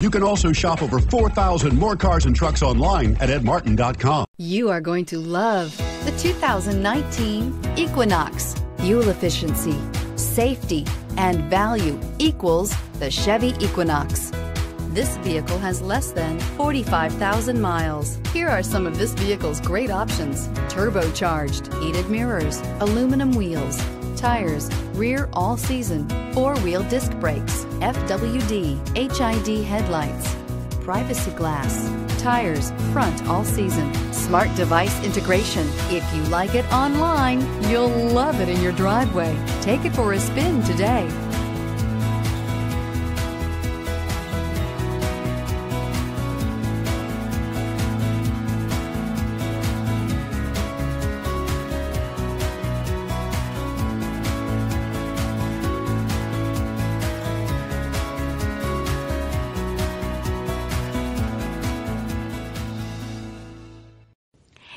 You can also shop over 4,000 more cars and trucks online at edmartin.com. You are going to love the 2019 Equinox. Fuel efficiency, safety, and value equals the Chevy Equinox. This vehicle has less than 45,000 miles. Here are some of this vehicle's great options. Turbocharged, heated mirrors, aluminum wheels, tires, rear all season, four wheel disc brakes, FWD, HID headlights, privacy glass, tires, front all season, smart device integration. If you like it online, you'll love it in your driveway. Take it for a spin today.